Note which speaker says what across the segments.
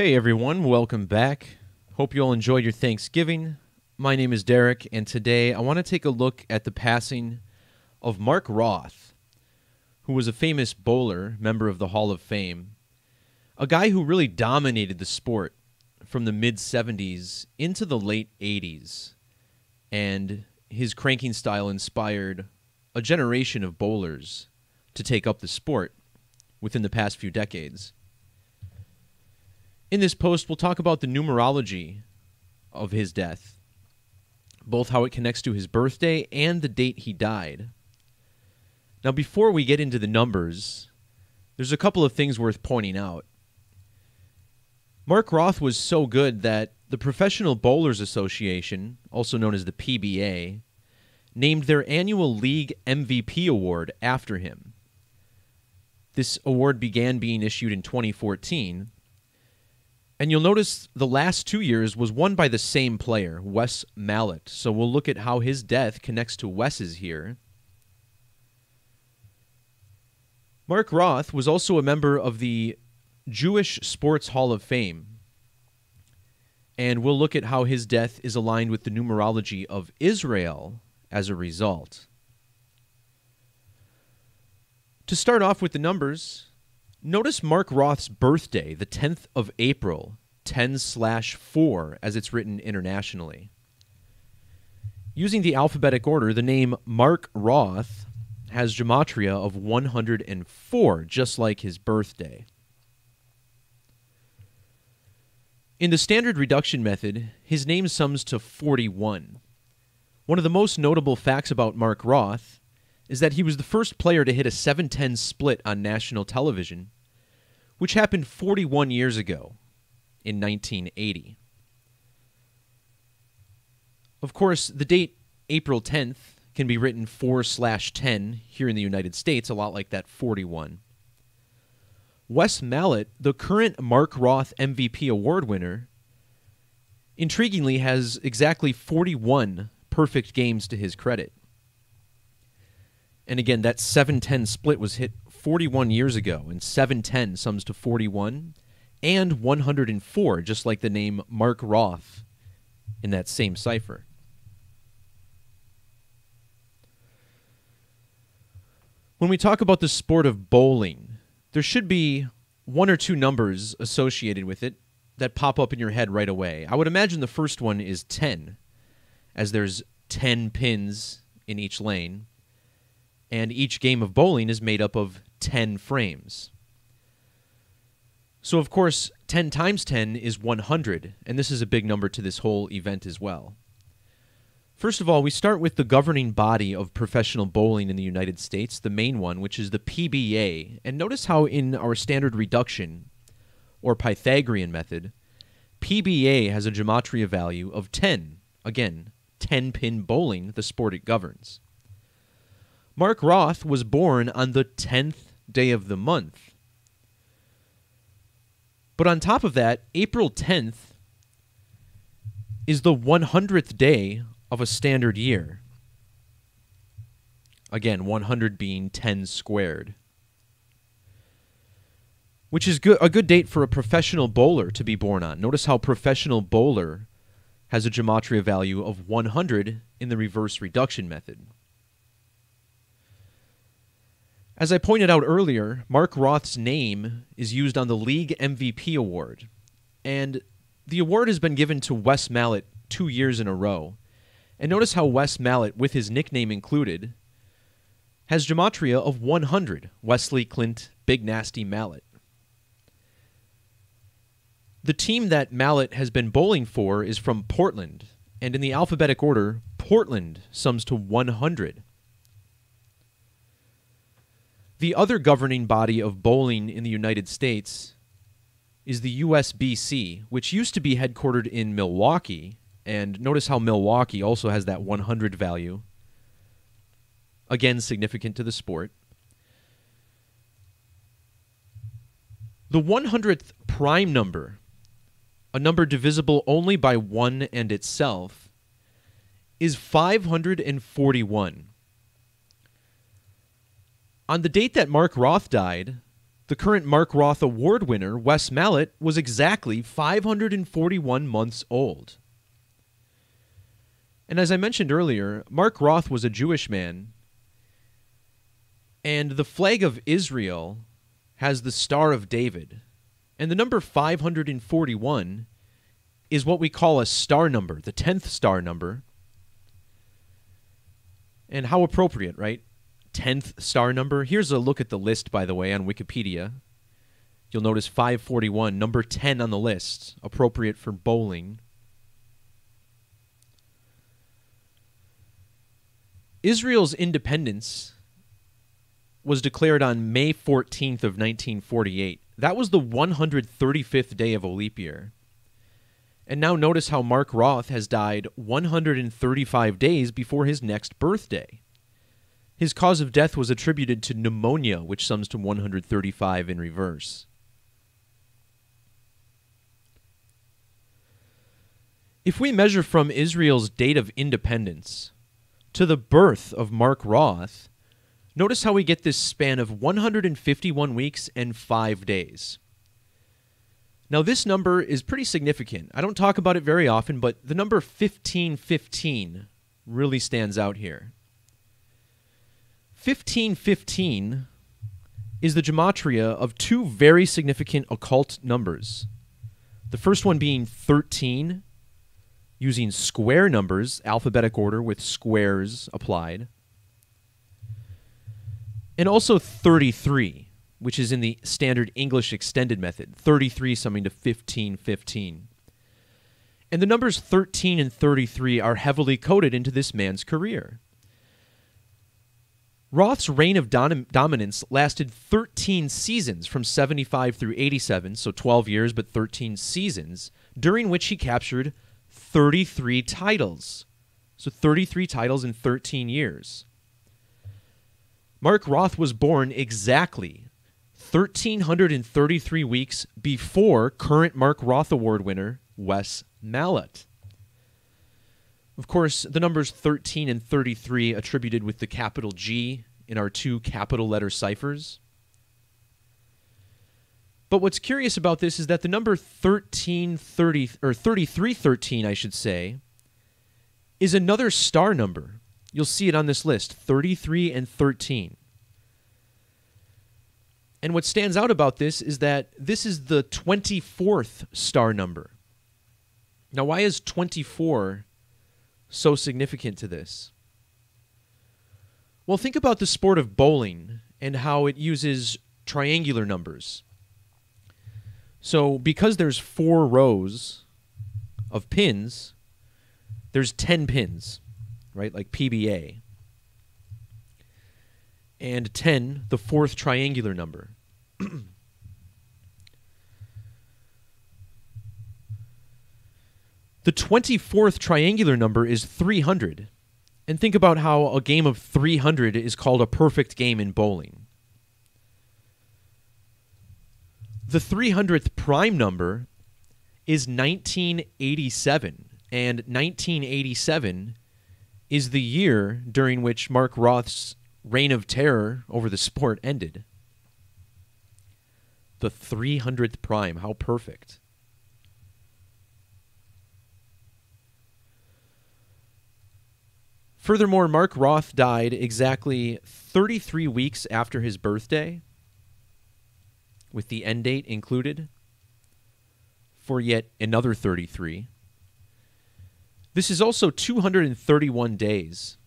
Speaker 1: Hey everyone, welcome back. Hope you all enjoyed your Thanksgiving. My name is Derek, and today I want to take a look at the passing of Mark Roth, who was a famous bowler, member of the Hall of Fame, a guy who really dominated the sport from the mid 70s into the late 80s. And his cranking style inspired a generation of bowlers to take up the sport within the past few decades. In this post, we'll talk about the numerology of his death, both how it connects to his birthday and the date he died. Now, before we get into the numbers, there's a couple of things worth pointing out. Mark Roth was so good that the Professional Bowlers Association, also known as the PBA, named their annual league MVP award after him. This award began being issued in 2014 and you'll notice the last two years was won by the same player, Wes Malott. So we'll look at how his death connects to Wes's here. Mark Roth was also a member of the Jewish Sports Hall of Fame. And we'll look at how his death is aligned with the numerology of Israel as a result. To start off with the numbers, Notice Mark Roth's birthday, the 10th of April, 10 slash 4, as it's written internationally. Using the alphabetic order, the name Mark Roth has gematria of 104, just like his birthday. In the standard reduction method, his name sums to 41. One of the most notable facts about Mark Roth is that he was the first player to hit a 710 split on national television, which happened 41 years ago in 1980. Of course, the date April 10th can be written 4 slash 10 here in the United States, a lot like that 41. Wes Malott, the current Mark Roth MVP award winner, intriguingly has exactly 41 perfect games to his credit. And again, that 710 split was hit 41 years ago, and 710 sums to 41 and 104, just like the name Mark Roth in that same cipher. When we talk about the sport of bowling, there should be one or two numbers associated with it that pop up in your head right away. I would imagine the first one is 10, as there's 10 pins in each lane and each game of bowling is made up of 10 frames. So, of course, 10 times 10 is 100, and this is a big number to this whole event as well. First of all, we start with the governing body of professional bowling in the United States, the main one, which is the PBA. And notice how in our standard reduction, or Pythagorean method, PBA has a gematria value of 10. Again, 10 pin bowling, the sport it governs. Mark Roth was born on the 10th day of the month. But on top of that, April 10th is the 100th day of a standard year. Again, 100 being 10 squared. Which is good, a good date for a professional bowler to be born on. Notice how professional bowler has a gematria value of 100 in the reverse reduction method. As I pointed out earlier, Mark Roth's name is used on the League MVP award, and the award has been given to Wes Malott two years in a row. And notice how Wes Malott, with his nickname included, has gematria of 100, Wesley Clint Big Nasty Malott. The team that Malott has been bowling for is from Portland, and in the alphabetic order, Portland sums to 100. The other governing body of bowling in the United States is the USBC, which used to be headquartered in Milwaukee. And notice how Milwaukee also has that 100 value. Again, significant to the sport. The 100th prime number, a number divisible only by 1 and itself, is 541. On the date that Mark Roth died, the current Mark Roth Award winner, Wes Malott, was exactly 541 months old. And as I mentioned earlier, Mark Roth was a Jewish man, and the flag of Israel has the Star of David. And the number 541 is what we call a star number, the 10th star number. And how appropriate, right? 10th star number. Here's a look at the list, by the way, on Wikipedia. You'll notice 541, number 10 on the list, appropriate for bowling. Israel's independence was declared on May 14th of 1948. That was the 135th day of a leap year. And now notice how Mark Roth has died 135 days before his next birthday. His cause of death was attributed to pneumonia, which sums to 135 in reverse. If we measure from Israel's date of independence to the birth of Mark Roth, notice how we get this span of 151 weeks and 5 days. Now, this number is pretty significant. I don't talk about it very often, but the number 1515 really stands out here. 1515 is the gematria of two very significant occult numbers. The first one being 13 using square numbers, alphabetic order with squares applied. And also 33, which is in the standard English extended method, 33 summing to 1515. And the numbers 13 and 33 are heavily coded into this man's career. Roth's reign of dom- dominance lasted 13 seasons from 75 through 87, so 12 years, but 13 seasons, during which he captured 33 titles. So 33 titles in 13 years. Mark Roth was born exactly 1,333 weeks before current Mark Roth Award winner Wes Malott. Of course, the numbers 13 and 33 attributed with the capital G in our two capital letter ciphers. But what's curious about this is that the number 1330 or 3313, I should say, is another star number. You'll see it on this list, 33 and 13. And what stands out about this is that this is the 24th star number. Now, why is 24 so significant to this? Well, think about the sport of bowling and how it uses triangular numbers. So because there's four rows of pins, there's 10 pins, right? Like PBA. And 10, the fourth triangular number. the 24th triangular number is 300. And think about how a game of 300 is called a perfect game in bowling. The 300th prime number is 1987, and 1987 is the year during which Mark Roth's reign of terror over the sport ended. The 300th prime, how perfect. Furthermore, Mark Roth died exactly 33 weeks after his birthday with the end date included for yet another 33. This is also 231 days.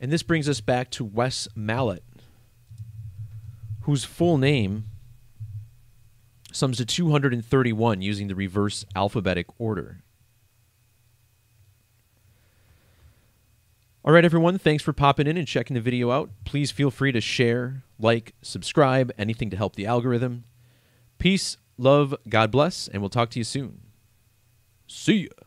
Speaker 1: And this brings us back to Wes Malott, whose full name sums to 231 using the reverse alphabetic order. All right, everyone, thanks for popping in and checking the video out. Please feel free to share, like, subscribe, anything to help the algorithm. Peace, love, God bless, and we'll talk to you soon. See ya.